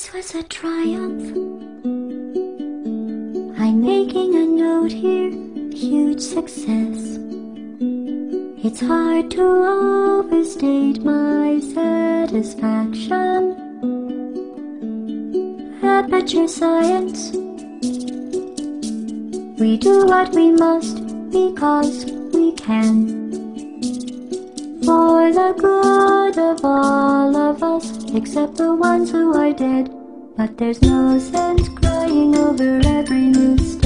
This was a triumph. I'm making a note here, huge success. It's hard to overstate my satisfaction. Aperture science. We do what we must because we can. For the good of all of us, except the ones who dead. But there's no sense crying over every mistake.